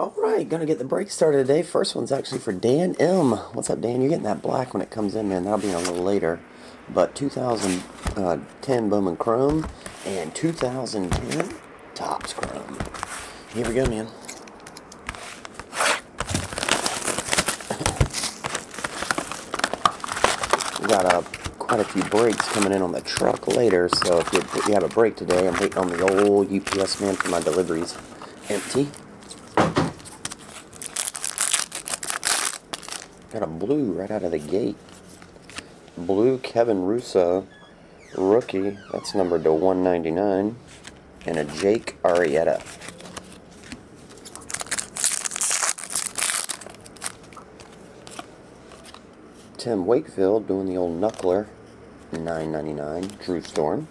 All right, gonna get the break started today. First one's actually for Dan M. What's up, Dan? You're getting that black when it comes in, man. That'll be a little later. But 2010 Bowman Chrome and 2010 Topps Chrome. Here we go, man. We got uh, quite a few breaks coming in on the truck later, so if you, if you have a break today, I'm waiting on the old UPS man for my deliveries. Empty. Got a blue right out of the gate. Blue Kevin Russo rookie. That's numbered to 199. And a Jake Arrieta. Tim Wakefield doing the old knuckler. 9.99. Drew Storen.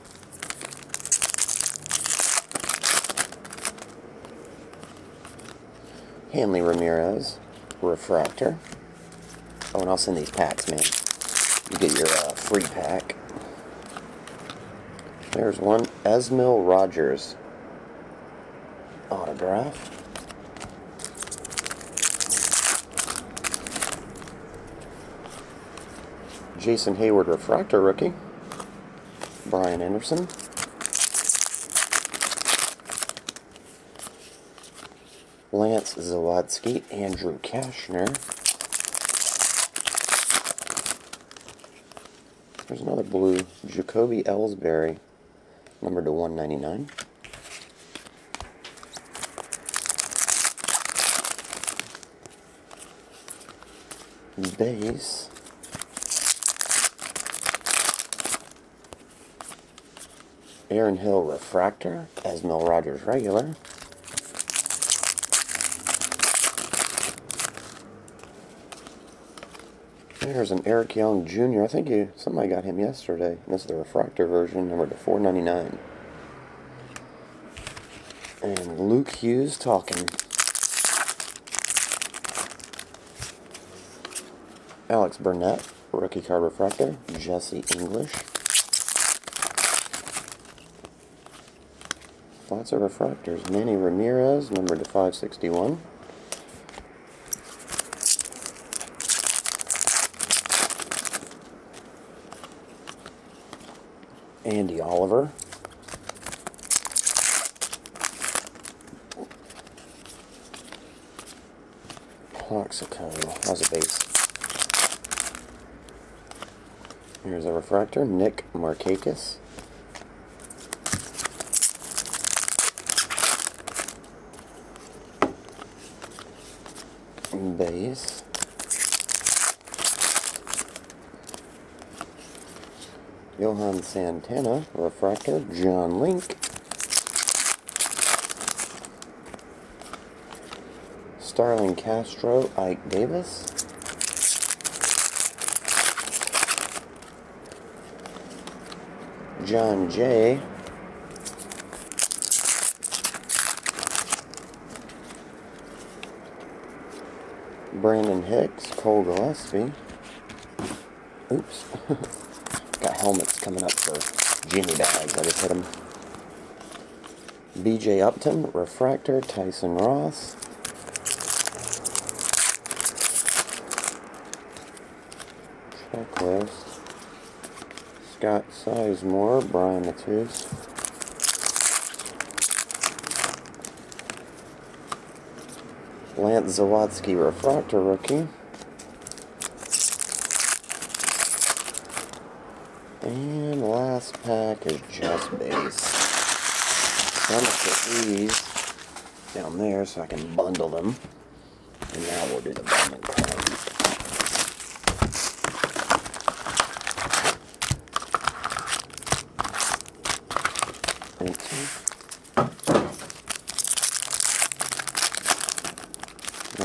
Hanley Ramirez. Refractor. Oh, and I'll send these packs, man. You get your uh, free pack. There's one Esmil Rogers autograph. Jason Heyward refractor rookie. Brian Anderson. Lance Zawadzki, Andrew Cashner. There's another blue, Jacoby Ellsbury, numbered to 199. Base. Aaron Hill Refractor, Esmil Rogers Regular. There's an Eric Young Jr. I think you somebody got him yesterday. This is the refractor version, number to 499. And Luke Hughes talking. Alex Burnett, rookie card refractor. Jesse English. Lots of refractors. Manny Ramirez, number to 561. Andy Oliver. Plaxico. How's a base? Here's a refractor. Nick Markakis. Base. Johan Santana, refractor, Jon Link. Starlin Castro, Ike Davis. Jon Jay. Brandon Hicks, Cole Gillespie. Oops. Helmets coming up for Jimmy bags. I just hit them. BJ Upton, Refractor, Tyson Ross. Checklist. Scott Sizemore, Brian Matthews. Lance Zawadzki, Refractor rookie. And last pack is just base. So I'm going to put these down there so I can bundle them. And now we'll do the Bowman Chrome.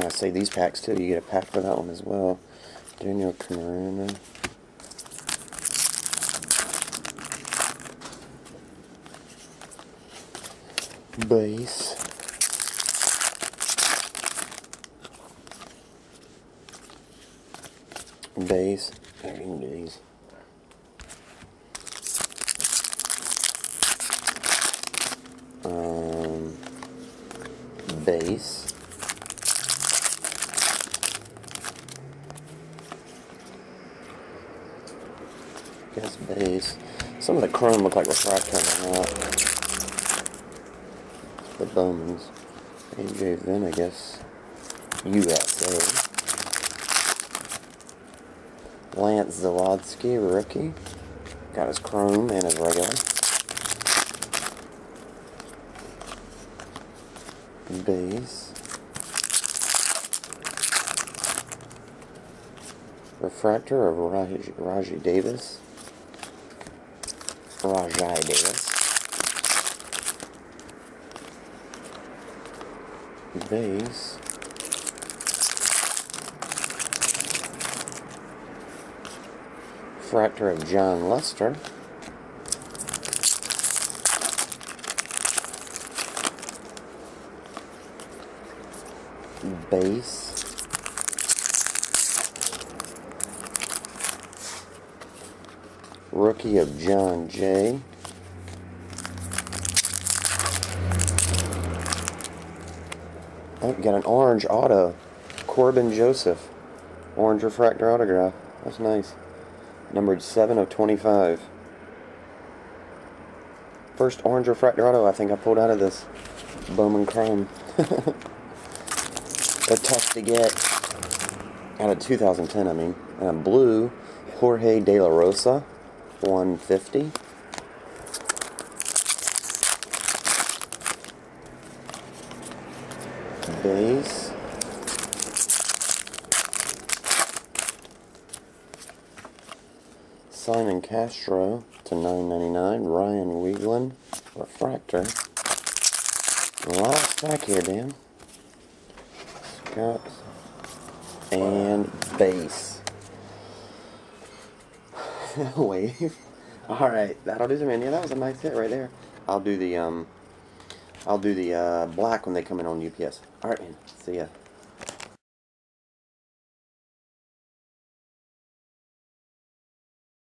I say these packs too. You get a pack for that one as well. Daniel Camarena. base. Base. Everything days um, base. Guess base. Some of the chrome look like refractor or not the Bowman's. AJ I. USA. Lance Zawadzki, rookie. Got his chrome and his regular. Base. Refractor of Raj, Raji Davis. Rajai Davis. Base. Refractor of Jon Lester. Base. Rookie of Jon Jay. Oh, got an orange auto. Corbin Joseph. Orange refractor autograph. That's nice. Numbered 7 of 25. First orange refractor auto I think I pulled out of this Bowman Chrome. They're tough to get. Out of 2010, I mean. And a blue Jorge De La Rosa. 150. Base. Simon Castro to 9.99. Ryan Wieglin, refractor. A lot of here, Dan. Scott and base. Wave. All right, that'll do some. Yeah, that was a nice hit right there. I'll do the um, I'll do the uh, black when they come in on UPS. All right, man. See ya.